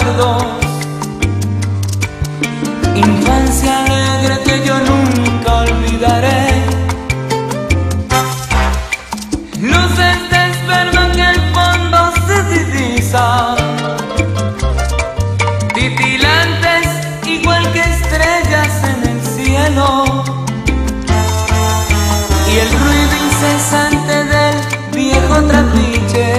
recuerdos. Infancia alegre que yo nunca olvidaré. Luces de esperma que el fondo se divisa. Titilantes igual que estrellas en el cielo. Y el ruido incesante del viejo trapiche.